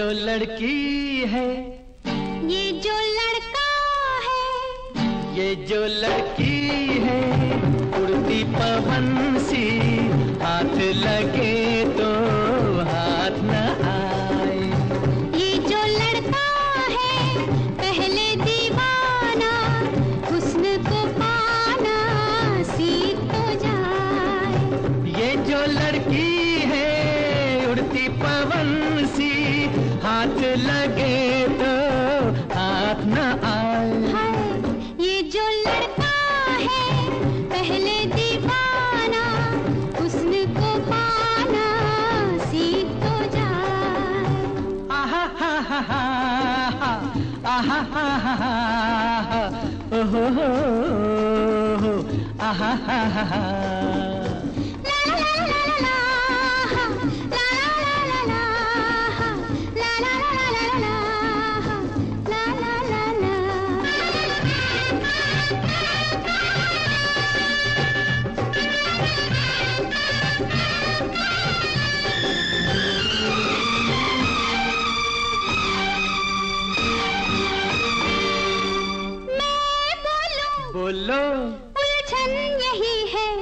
जो लड़की है। ये जो लड़का है। ये जो लड़की है। उड़ती पवन सी हाथ लगे पवन सी हाथ लगे तो हाथ न आए। ये जो लड़का है पहले दीवाना हुस्न को पाना सीख तो जाए। आहा हा हा हा हा आहा हा हा हा ओहो हो हो आहा हा हा हा। ला ला ला ला।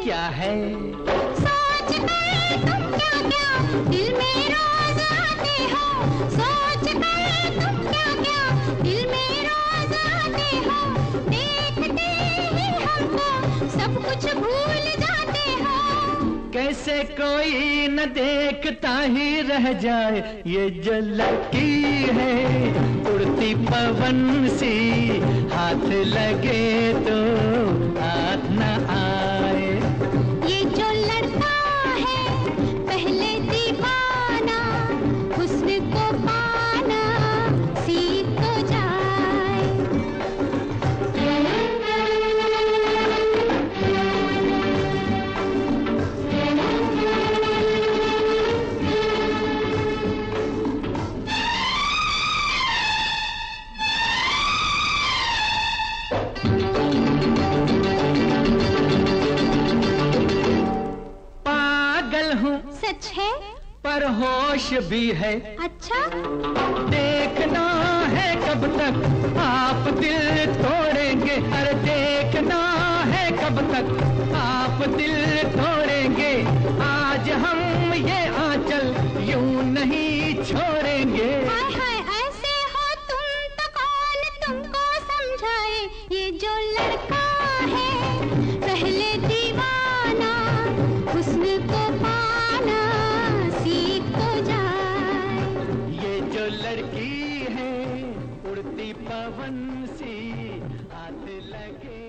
क्या है? सोच कर तुम क्या क्या? दिल में रोज आते हो। सोच कर तुम क्या क्या? दिल में रोज आते हो। देखते ही हमको सब कुछ भूल जाते हो। कैसे कोई न देखता ही रह जाए ये जो लड़की है उड़ती पवन सी हाथ लगे तो होश भी है। अच्छा। देखना है कब तक आप दिल तोड़ेंगे। अरे देखना है कब तक आप दिल तोड़ेंगे। आज हम ये आंचल यूँ नहीं छोड़ेंगे। हाय हाय ऐसे हो तुम तो कौन तुमको समझाए? ये जो लड़का है पहले दीवाना हुस्न को पाना है उड़ती पवन सी हाथ लगे